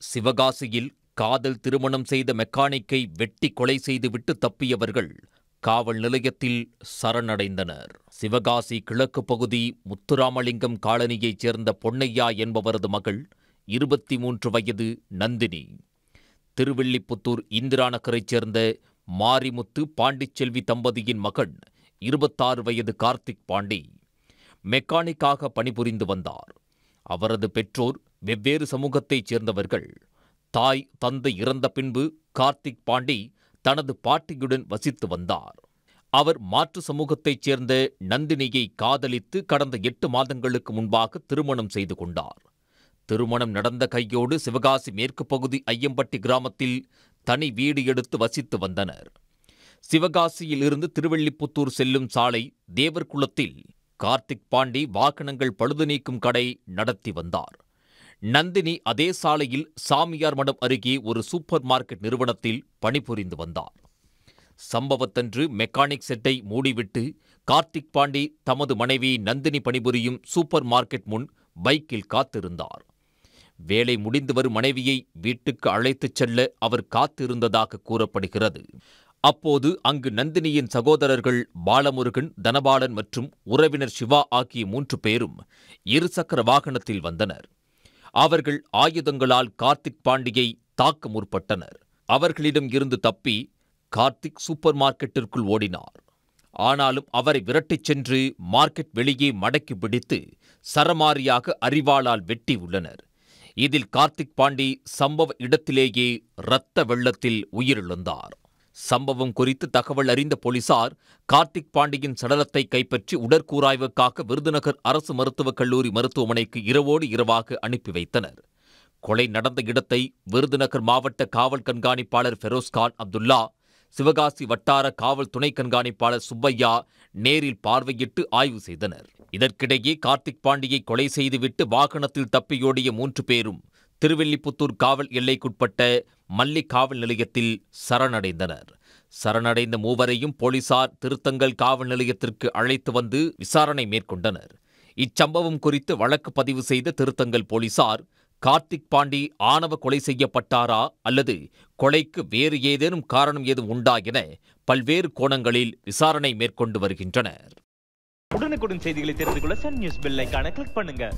சிவகாசியில் காதல் திருமணம் செய்த மெக்கானிக்கை வெட்டி கொலை செய்துவிட்டு தப்பியவர்கள் காவல் நிலையத்தில் சரணடைந்தனர். சிவகாசி கிழக்கு பகுதி முத்துராமலிங்கம் காலனியைச் சேர்ந்த பொன்னையா என்பவரது மகள் இருபத்தி மூன்று வயது நந்தினி. திருவில்லிபுத்தூர் இந்திரா நகரைச் சேர்ந்த மாரிமுத்து பாண்டிச்செல்வி தம்பதியின் மகன் இருபத்தாறு வயது கார்த்திக் பாண்டி. மெக்கானிக்காக பணிபுரிந்து வந்தார். அவரது பெற்றோர் வெவ்வேறு சமூகத்தைச் சேர்ந்தவர்கள். தாய் தந்தை இறந்த பின்பு கார்த்திக் பாண்டி தனது பாட்டியுடன் வசித்து வந்தார். அவர் மாற்று சமூகத்தைச் சேர்ந்த நந்தினியை காதலித்து கடந்த எட்டு மாதங்களுக்கு முன்பாக திருமணம் செய்து கொண்டார். திருமணம் நடந்த கையோடு சிவகாசி மேற்கு பகுதி ஐயம்பட்டி கிராமத்தில் தனி வீடு எடுத்து வசித்து வந்தனர். சிவகாசியில் இருந்து திருவெள்ளிப்புத்தூர் செல்லும் சாலை தேவர்குளத்தில் கார்த்திக் பாண்டி வாகனங்கள் பழுது நீக்கும் கடை நடத்தி வந்தார். நந்தினி அதே சாலையில் சாமியார் மடம் அருகே ஒரு சூப்பர் மார்க்கெட் நிறுவனத்தில் பணிபுரிந்து வந்தார். சம்பவத்தன்று மெக்கானிக் செட்டை மூடிவிட்டு கார்த்திக் பாண்டி தமது மனைவி நந்தினி பணிபுரியும் சூப்பர் மார்க்கெட் முன் பைக்கில் காத்திருந்தார். வேலை முடிந்து வரும் மனைவியை வீட்டுக்கு அழைத்துச் செல்ல அவர் காத்திருந்ததாக கூறப்படுகிறது. அப்போது அங்கு நந்தினியின் சகோதரர்கள் பாலமுருகன் தனபாலன் மற்றும் உறவினர் சிவா ஆகிய மூன்று பேரும் இருசக்கர வாகனத்தில் வந்தனர். அவர்கள் ஆயுதங்களால் கார்த்திக் பாண்டியை தாக்க முற்பட்டனர். அவர்களிடம் இருந்து தப்பி கார்த்திக் சூப்பர் மார்க்கெட்டிற்குள் ஓடினார். ஆனாலும் அவரை விரட்டிச் சென்று மார்க்கெட் வெளியே மடக்கி பிடித்து சரமாரியாக அறிவாளால் வெட்டி உள்ளனர். இதில் கார்த்திக் பாண்டி சம்பவ இடத்திலேயே இரத்த வெள்ளத்தில் உயிரிழந்தார். சம்பவம் குறித்து தகவல் அறிந்த போலீசார் கார்த்திக் பாண்டியின் சடலத்தை கைப்பற்றி உடற்கூராய்வுக்காக விருதுநகர் அரசு மருத்துவக் கல்லூரி மருத்துவமனைக்கு இரவோடு இரவாக அனுப்பி வைத்தனர். கொலை நடந்த இடத்தை விருதுநகர் மாவட்ட காவல் கண்காணிப்பாளர் ஃபெரோஸ்கான் அப்துல்லா சிவகாசி வட்டார காவல் துணை கண்காணிப்பாளர் சுப்பையா நேரில் பார்வையிட்டு ஆய்வு செய்தனர். இதற்கிடையே கார்த்திக் பாண்டியை கொலை செய்துவிட்டு வாகனத்தில் தப்பியோடிய மூன்று பேரும் திருவெல்லிபுத்தூர் காவல் எல்லைக்குட்பட்ட மல்லி காவல் நிலையத்தில் சரணடைந்தனர். சரணடைந்த மூவரையும் போலீசார் திருத்தங்கல் காவல் நிலையத்திற்கு அழைத்து வந்து விசாரணை மேற்கொண்டனர். இச்சம்பவம் குறித்து வழக்கு பதிவு செய்த திருத்தங்கல் போலீசார் கார்த்திக் பாண்டி ஆணவ கொலை செய்யப்பட்டாரா அல்லது கொலைக்கு வேறு ஏதேனும் காரணம் ஏதும் உண்டா என பல்வேறு கோணங்களில் விசாரணை மேற்கொண்டு வருகின்றனர். உடனுக்குடன் செய்திகளை தெரிந்து கொள்ள சன் நியூஸ் பெல் கிளிக் பண்ணுங்க.